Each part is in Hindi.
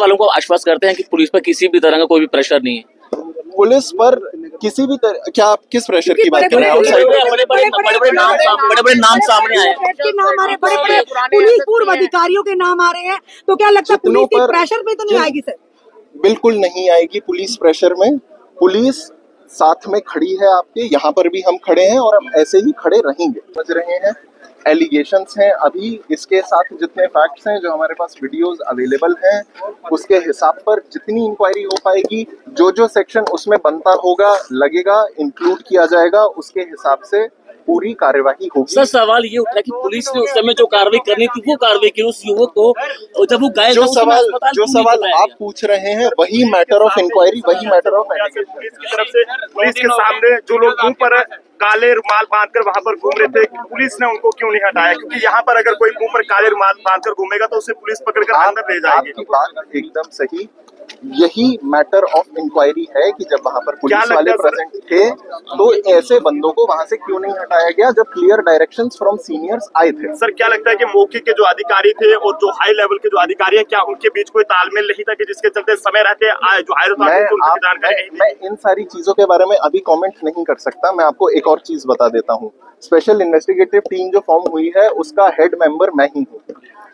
वालों को आश्वास करते हैं कि पुलिस पर किसी भी तरह का कोई भी प्रेशर नहीं है। पुलिस पर किसी भी तरह क्या आप किस प्रेशर की बात कर रहे हैं? बड़े- बड़े- बड़े- बड़े- बड़े नाम बड़े- बड़े नाम सामने आए हैं। नाम आ रहे हैं। बड़े बड़े पुलिस पूर्व अधिकारियों के नाम आ रहे हैं। तो क्या लगता है पुलिस की प्रेशर पे तो नहीं आएगी सर? बिल्कुल नहीं आएगी पुलिस प्रेशर में। पुलिस साथ में खड़ी है आपके यहाँ पर भी हम खड़े हैं और हम ऐसे ही खड़े रहेंगे। समझ रहे हैं? एलिगेशंस हैं। अभी इसके साथ जितने फैक्ट्स हैं, जो हमारे पास वीडियोस अवेलेबल हैं, उसके हिसाब पर जितनी इंक्वायरी हो पाएगी जो जो सेक्शन उसमें बनता होगा, लगेगा इंक्लूड किया जाएगा, उसके हिसाब से पूरी कार्यवाही होगी। सर सवाल ये उठा कि पुलिस ने उस समय जो कार्रवाई करनी थी वो कार्रवाई की उस युवक को जब वो घायल जो सवाल जो सवाल आप पूछ रहे हैं वही मैटर ऑफ़ इंक्वायरी वही मैटर ऑफ़ पुलिस की तरफ़ से पुलिस के सामने जो लोग मुँह पर काले रुमाल बांधकर वहाँ पर घूम रहे थे पुलिस ने उनको क्यों नहीं हटाया? क्योंकि यहाँ पर अगर कोई मुँह पर काले रुमाल बांधकर घूमेगा तो उसे पुलिस पकड़कर अंदर ले जाएगी। आपकी बात एकदम सही। यही मैटर ऑफ़ इंक्वायरी है कि जब वहाँ पर पुलिस वाले प्रेजेंट थे तो ऐसे बंदों को वहाँ से क्यों नहीं हटाया गया जब क्लियर डायरेक्शंस फ्रॉम सीनियर्स आए थे? सर क्या लगता है कि मौके के जो अधिकारी थे और जो हाई लेवल के जो अधिकारी हैं क्या उनके बीच कोई तालमेल नहीं था कि जिसके चलते समय रहते जो हायर मैं आप मैं, मैं इन सारी चीज़ों के बारे में अभी कॉमेंट नहीं कर सकता। मैं आपको एक और चीज़ बता देता हूँ। स्पेशल इन्वेस्टिगेटिव टीम जो फॉर्म हुई है उसका हेड मेंबर मैं ही हूँ।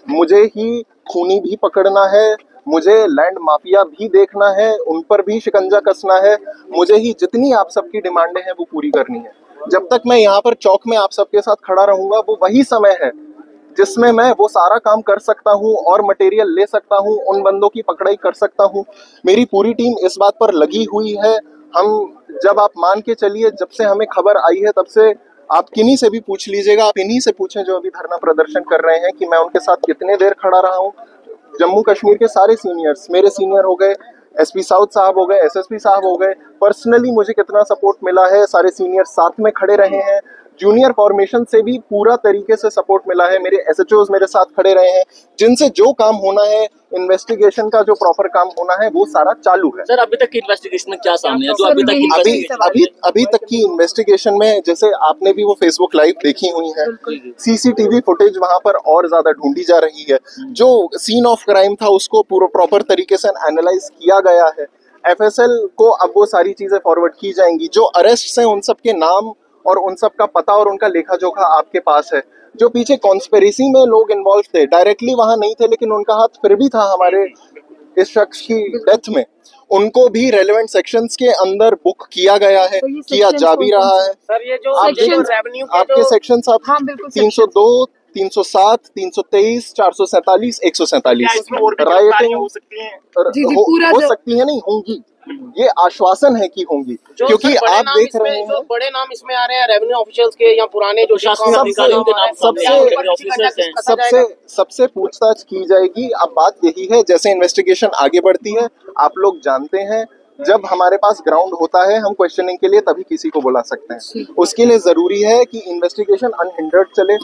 मुझे ही खूनी भी पकड़ना है मुझे लैंड माफिया भी देखना है, उन पर भी शिकंजा कसना है। मुझे ही जितनी आप सबकी डिमांडें हैं, वो पूरी करनी है। जब तक मैं यहाँ पर चौक में आप सबके साथ खड़ा रहूँगा, वो वही समय है, जिसमें मैं वो सारा काम कर सकता हूँ और मटेरियल ले सकता हूँ, उन बंदों की पकड़ाई कर सकता हूँ। मेरी पूरी टीम इस बात पर लगी हुई है। हम जब आप मान के चलिए, जब से हमें खबर आई है, तब से आप किन्हीं से भी पूछ लीजिएगा, आप इन्हीं से पूछें जो अभी धरना प्रदर्शन कर रहे हैं कि मैं उनके साथ कितने देर खड़ा रहा हूँ। जम्मू कश्मीर के सारे सीनियर्स, मेरे सीनियर हो गए, एसपी साउथ साहब हो गए, एसएसपी साहब हो गए, पर्सनली मुझे कितना सपोर्ट मिला है, सारे सीनियर साथ में खड़े रहे हैं। जूनियर फॉर्मेशन से भी पूरा तरीके से सपोर्ट मिला है। मेरे एस मेरे साथ खड़े रहे हैं। जिनसे जो काम होना है इन्वेस्टिगेशन का जो प्रॉपर काम होना है वो सारा चालू है। सर अभी तक की इन्वेस्टिगेशन में क्या सामने है? जो अभी तक यही- अभी अभी अभी तक की इन्वेस्टिगेशन में जैसे आपने भी वो फेसबुक लाइव देखी हुई है। सीसीटीवी फुटेज वहाँ पर और ज़्यादा ढूंढी जा रही है। जो सीन ऑफ़ क्राइम था उसको पूरा प्रॉपर तरीके से एनालाइज किया गया है। एफएसएल को अब वो सारी चीज़ें फॉरवर्ड की जाएँगी। जो अरेस्ट हैं उन सब के नाम और उन सब का पता और उनका लेखा जोखा आपके पास है। जो पीछे कॉन्स्पेरेसी में लोग इन्वॉल्व थे डायरेक्टली वहाँ नहीं थे लेकिन उनका हाथ फिर भी था हमारे इस शख्स की डेथ में। उनको भी रेलेवेंट सेक्शंस के अंदर बुक किया गया है तो किया जा भी रहा है। सर ये जो आप रेवेन्यू के आपके जो सेक्शंस आप हाँ, बिल्कुल, 302 307 323 447 क्या 147 इसमें और भी राइटिंग गिरफ्तारियाँ हो सकती हैं? जी, जी, हो, सकती है नहीं होंगी। ये आश्वासन है कि होंगी। क्योंकि आप देख रहे हैं बड़े नाम इसमें आ रहे हैं रेवेन्यू ऑफिशियल्स के या पुराने जो सबसे- अधिकारियों के नाम सबसे- आए बड़े ऑफिसर्स सबसे सबसे पूछताछ की जाएगी। अब बात यही है जैसे इन्वेस्टिगेशन आगे बढ़ती है आप लोग जानते हैं जब हमारे पास ग्राउंड होता है हम क्वेश्चनिंग के लिए तभी किसी को बुला सकते हैं। उसके लिए ज़रूरी है कि इन्वेस्टिगेशन अनहिंडर्ड चले।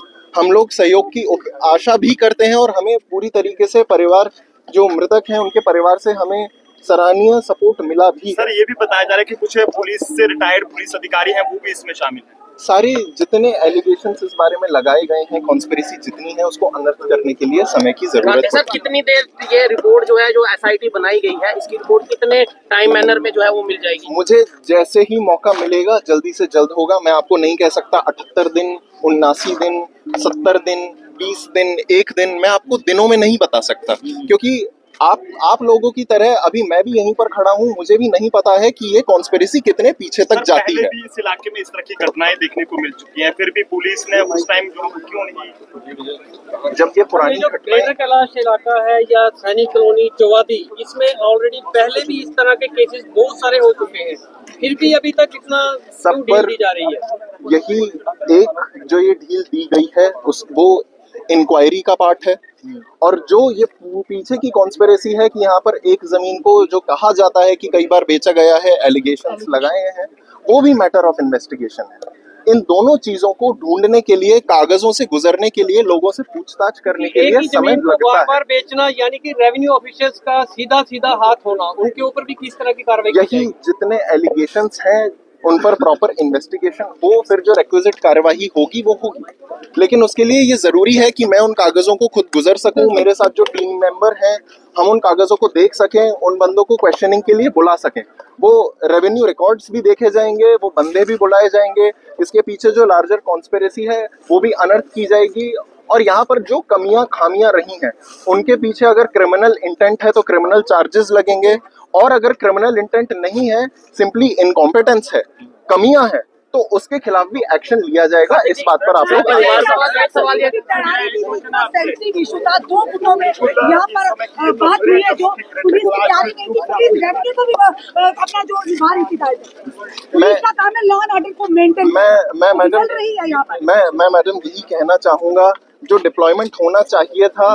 हम लोग सहयोग की आशा भी करते हैं और हमें पूरी तरीके से परिवार जो मृतक हैं उनके परिवार से हमें सराहनीय सपोर्ट मिला भी सर ये भी बताया जा रहा है कि कुछ पुलिस से रिटायर्ड पुलिस अधिकारी हैं वो भी इसमें शामिल हैं। सारे जितने एलिगेशन इस बारे में लगाए गए हैं कॉन्स्पिरेसी जितनी है उसको अनर्थ करने के लिए समय की ज़रूरत सर है। कितनी देर ये रिपोर्ट जो है जो एसआईटी बनाई गई है इसकी रिपोर्ट कितने टाइम मैनर में जो है वो मिल जाएगी? मुझे जैसे ही मौका मिलेगा जल्दी से जल्द होगा। मैं आपको नहीं कह सकता अठहत्तर दिन उन्नासी दिन सत्तर दिन बीस दिन एक दिन मैं आपको दिनों में नहीं बता सकता। क्योंकि आप आप लोगों की तरह अभी मैं भी यहीं पर खड़ा हूँ मुझे भी नहीं पता है कि ये कॉन्स्पिरेसी कितने पीछे तक सर, जाती पहले है। भी इस इलाके में इस तरह की घटनाएँ देखने को मिल चुकी हैं फिर भी पुलिस ने उस टाइम जो क्यों नहीं जब ये पुरानी जो ग्रेटर कैलाश इलाका है या सैनिक कॉलोनी चौवादी इसमें ऑलरेडी पहले भी इस तरह के केसेस बहुत सारे हो चुके हैं। फिर भी अभी तक इतना सब पर जा रही है? यही एक जो ये ढील दी गई है उस वो इंक्वायरी का पार्ट है। और जो ये पीछे की कॉन्स्पिरेसी है कि यहाँ पर एक ज़मीन को जो कहा जाता है कि कई बार बेचा गया है एलिगेशन लगाए हैं वो भी मैटर ऑफ़ इन्वेस्टिगेशन है। इन दोनों चीज़ों को ढूँढने के लिए कागजों से गुजरने के लिए लोगों से पूछताछ करने के लिए समय लगता है। बार बेचना यानी कि रेवेन्यू ऑफिसर्स का सीधा सीधा हाथ होना उनके ऊपर भी किस तरह की कार्रवाई यही जितने एलिगेशन हैं उन पर प्रॉपर इन्वेस्टिगेशन हो, फिर जो रिक्विजिट कार्यवाही होगी, वो होगी। लेकिन उसके लिए ये ज़रूरी है कि मैं उन कागजों को खुद गुजर सकूँ, मेरे साथ जो टीम मेंबर हैं, हम उन कागजों को देख सकें, उन बंदों को क्वेश्चनिंग के लिए बुला सकें। वो रेवेन्यू रिकॉर्ड्स भी देखे जाएँगे, वो बंदे भी बुलाए जाएँगे, इसके पीछे जो लार्जर कॉन्स्पेरेसी है, वो भी अनर्थ की जाएगी। और यहाँ पर जो कमियाँ खामियाँ रही हैं, उनके पीछे अगर क्रिमिनल इंटेंट है तो क्रिमिनल चार्जेस लगेंगे। और अगर क्रिमिनल इंटेंट नहीं है सिंपली इनकॉम्पिटेंस है कमियाँ हैं तो उसके खिलाफ भी एक्शन लिया जाएगा। इस बात पर आप लोग एक सवाल ये सेंसिटिव इशू था दो गुटों में यहाँ पर बात हुई जो पुलिस की तैयारी नहीं थी पुलिस लड़के को भी अपना जो निभा रही थी दायित्व पुलिस का काम लॉ एंड ऑर्डर को मेंटेन मैं मैं मैडम निकल रही यहाँ पर। मैं मैं मैडम यही कहना चाहूँगा जो डिप्लॉयमेंट होना चाहिए था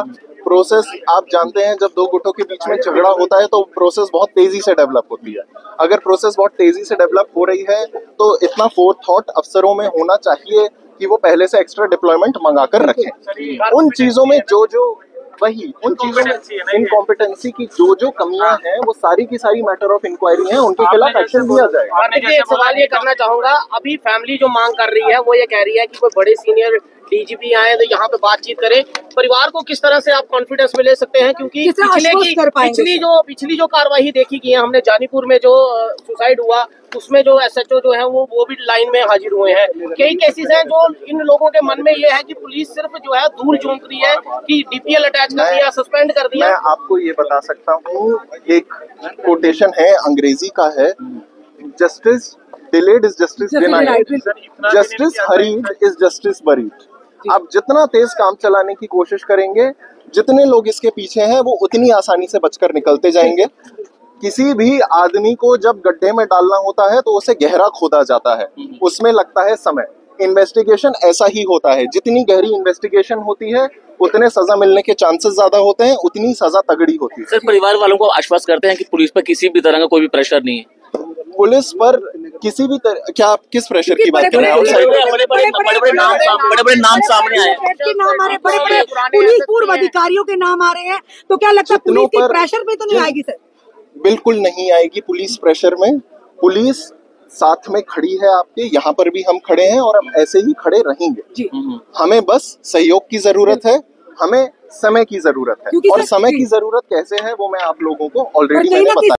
प्रोसेस आप जानते हैं जब दो गुटों के बीच में झगड़ा होता है तो प्रोसेस बहुत तेज़ी से डेवलप होती है। अगर प्रोसेस बहुत तेज़ी से डेवलप हो रही है तो इतना फोर थॉट अफसरों में होना चाहिए कि वो पहले से एक्स्ट्रा डिप्लॉयमेंट मंगा कर रखें। उन चीज़ों में जो जो वही उन चीज़ों में इनकॉम्पिटेंसी की जो जो कमियाँ हैं वो सारी की सारी मैटर ऑफ़ इंक्वायरी है उनके खिलाफ एक्शन लिया जाएगा एक सवाल ये करना चाहूँगा अभी फैमिली जो मांग कर रही है वो ये कह रही है कि कोई बड़े सीनियर डीजीपी आए तो यहाँ पे बातचीत करें। परिवार को किस तरह से आप कॉन्फिडेंस में ले सकते हैं? क्योंकि पिछले की पिछली जो पिछली जो कार्यवाही देखी गई है हमने जानीपुर में जो सुसाइड हुआ उसमें जो एसएचओ जो है वो वो भी लाइन में हाजिर हुए हैं। कई केसेस हैं जो इन लोगों के मन में ये है कि पुलिस सिर्फ़ जो है दूर झोंक रही है कि डीपीएल अटैच कर दिया सस्पेंड कर दिया। मैं आपको ये बता सकता हूँ एक कोटेशन है अंग्रेज़ी का है justice delayed is justice justice hurried is justice buried आप जितना तेज काम चलाने की कोशिश करेंगे जितने लोग इसके पीछे हैं वो उतनी आसानी से बचकर निकलते जाएँगे। किसी भी आदमी को जब गड्ढे में डालना होता है तो उसे गहरा खोदा जाता है। उसमें लगता है समय। इन्वेस्टिगेशन ऐसा ही होता है। जितनी गहरी इन्वेस्टिगेशन होती है उतने सजा मिलने के चांसेस ज़्यादा होते हैं उतनी सजा तगड़ी होती है। सर परिवार वालों को आश्वास करते हैं कि पुलिस पर किसी भी तरह का कोई भी प्रेशर नहीं है? पुलिस पर किसी भी तरह क्या आप किस प्रेशर की बात कर रहे हैं? बड़े- बड़े- नाम बड़े- बड़े नाम सामने आए। हैं। के नाम आ रहे हैं, बड़े बड़े पुलिस पूर्व अधिकारियों के नाम आ रहे हैं। तो क्या लगता है पुलिस के प्रेशर पे तो नहीं आएगी सर? बिल्कुल नहीं आएगी पुलिस प्रेशर में। पुलिस साथ में खड़ी है आपके। यहाँ पर भी हम खड़े हैं और हम ऐसे ही खड़े रहेंगे। जी। हमें बस सहयोग की ज़रूरत है। हमें समय की ज़रूरत है। और समय की ज़रूरत कैसे है वो मैं आप लोगों को ऑलरेडी मैंने बताया।